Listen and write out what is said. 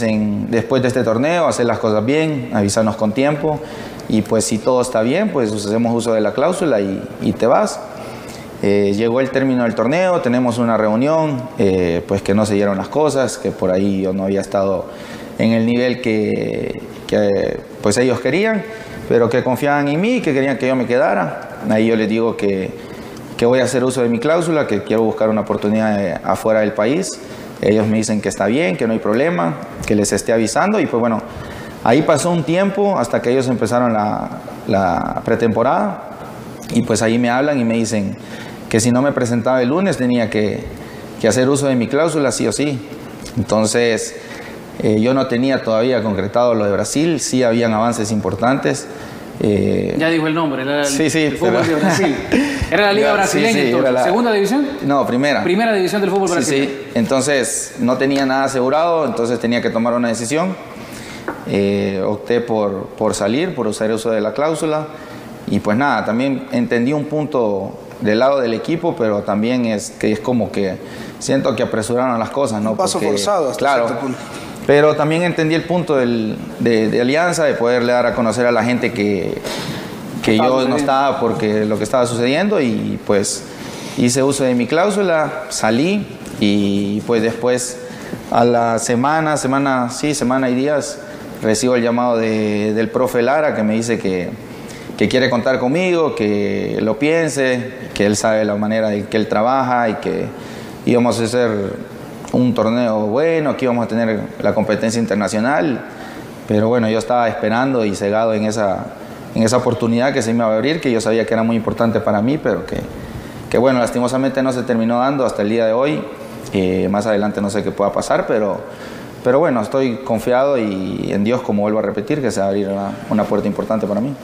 dicen, después de este torneo, hacer las cosas bien, avisarnos con tiempo y pues si todo está bien, pues hacemos uso de la cláusula y, te vas. Eh, llegó el término del torneo, tenemos una reunión, eh, pues que no se dieron las cosas, que por ahí yo no había estado en el nivel que, pues ellos querían, pero que confiaban en mí, que querían que yo me quedara. Ahí yo les digo que, que voy a hacer uso de mi cláusula, que quiero buscar una oportunidad eh, afuera del país. Ellos me dicen que está bien, que no hay problema, que les esté avisando y pues bueno, ahí pasó un tiempo hasta que ellos empezaron la, pretemporada y pues ahí me hablan y me dicen que si no me presentaba el lunes tenía que, hacer uso de mi cláusula sí o sí. Entonces eh, yo no tenía todavía concretado lo de Brasil, sí habían avances importantes. Eh, ya dijo el nombre, era el, sí, sí, fútbol de Brasil. Era la Liga Brasileña entonces. ¿Segunda división? No, primera. Primera división del fútbol brasileño. Sí, entonces no tenía nada asegurado, entonces tenía que tomar una decisión. Eh, opté por, por salir, por usar uso de la cláusula. Y pues nada, también entendí un punto del lado del equipo, pero también es que es como que siento que apresuraron las cosas, ¿no? Un paso forzado hasta claro, pero también entendí el punto del, de, alianza, de poderle dar a conocer a la gente que, que yo no estaba porque lo que estaba sucediendo y pues hice uso de mi cláusula, salí y pues después a la semana, semana, sí, semana y días, recibo el llamado de, del profe Lara que me dice que, que, quiere contar conmigo, que lo piense, que él sabe la manera en que él trabaja y que íbamos a hacer un torneo bueno, aquí vamos a tener la competencia internacional, pero bueno, yo estaba esperando y cegado en esa, en esa oportunidad que se me iba a abrir, que yo sabía que era muy importante para mí, pero que, bueno, lastimosamente no se terminó dando hasta el día de hoy. Eh, más adelante no sé qué pueda pasar, pero, pero bueno, estoy confiado y en Dios, como vuelvo a repetir, que se va a abrir una puerta importante para mí.